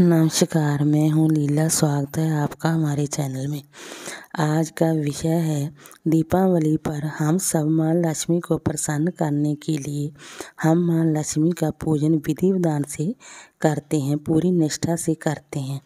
नमस्कार मैं हूँ लीला। स्वागत है आपका हमारे चैनल में। आज का विषय है दीपावली पर हम सब माँ लक्ष्मी को प्रसन्न करने के लिए। हम माँ लक्ष्मी का पूजन विधि विधान से करते हैं, पूरी निष्ठा से करते हैं।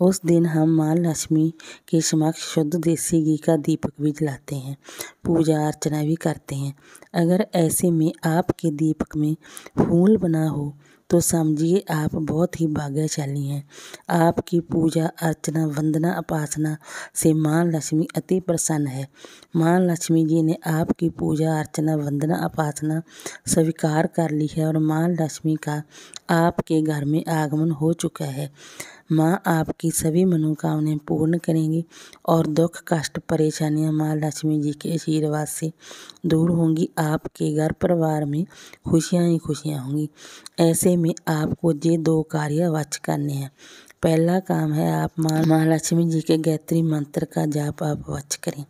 उस दिन हम माँ लक्ष्मी के समक्ष शुद्ध देसी घी का दीपक भी जलाते हैं, पूजा अर्चना भी करते हैं। अगर ऐसे में आपके दीपक में फूल बना हो तो समझिए आप बहुत ही भाग्यशाली हैं। आपकी पूजा अर्चना, वंदना, उपासना से माँ लक्ष्मी अति प्रसन्न है। माँ लक्ष्मी जी ने आपकी पूजा, अर्चना, वंदना, उपासना स्वीकार कर ली है और माँ लक्ष्मी का आपके घर में आगमन हो चुका है। माँ आपकी सभी मनोकामनाएँ पूर्ण करेंगी और दुख, कष्ट, परेशानियाँ माँ लक्ष्मी जी के आशीर्वाद से दूर होंगी। आपके घर परिवार में खुशियाँ ही खुशियाँ होंगी। ऐसे में आपको ये दो कार्य अवश्य करने हैं। पहला काम है आप माँ माँ लक्ष्मी जी के गायत्री मंत्र का जाप आप अवश्य करें।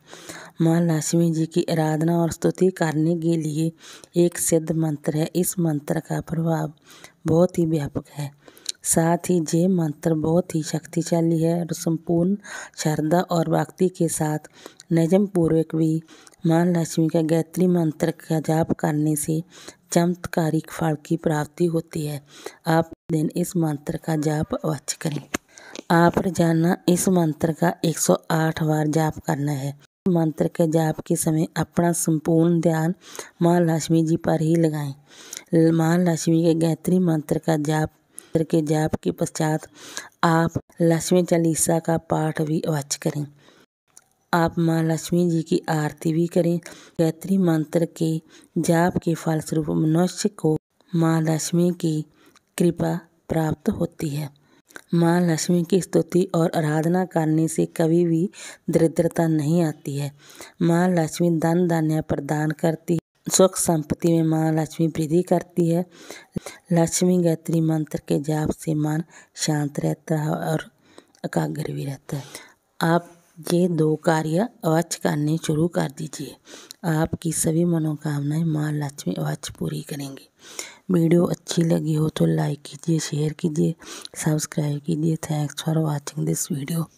माँ लक्ष्मी जी की आराधना और स्तुति करने के लिए एक सिद्ध मंत्र है। इस मंत्र का प्रभाव बहुत ही व्यापक है। साथ ही ये मंत्र बहुत ही शक्तिशाली है और संपूर्ण श्रद्धा और भक्ति के साथ नजम पूर्वक भी माँ लक्ष्मी का गायत्री मंत्र का जाप करने से चमत्कारिक फल की प्राप्ति होती है। आप दिन इस मंत्र का जाप अवश्य करें। आप रोज़ाना इस मंत्र का 108 बार जाप करना है। मंत्र के जाप के समय अपना संपूर्ण ध्यान माँ लक्ष्मी जी पर ही लगाएँ। माँ लक्ष्मी के गायत्री मंत्र का जाप के जाप के पश्चात आप लक्ष्मी चालीसा का पाठ भी अवश्य करें। आप माँ लक्ष्मी जी की आरती भी करें। गायत्री मंत्र के जाप के फलस्वरूप मनुष्य को माँ लक्ष्मी की कृपा प्राप्त होती है। माँ लक्ष्मी की स्तुति और आराधना करने से कभी भी दरिद्रता नहीं आती है। माँ लक्ष्मी धन धान्य प्रदान करती, सुख संपत्ति में माँ लक्ष्मी वृद्धि करती है। लक्ष्मी गायत्री मंत्र के जाप से मन शांत रहता है और एकाग्र भी रहता है। आप ये दो कार्य अवश्य करने शुरू कर दीजिए। आपकी सभी मनोकामनाएँ माँ लक्ष्मी अवश्य पूरी करेंगी। वीडियो अच्छी लगी हो तो लाइक कीजिए, शेयर कीजिए, सब्सक्राइब कीजिए। Thanks for watching this video